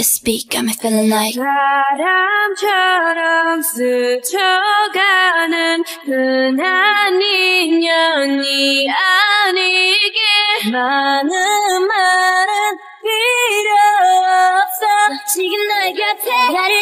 this beat got me feeling like 바람처럼 스쳐가는 흔한 인연이 아니게 많은 말은 필요 없어. 지금 너의 곁에 나를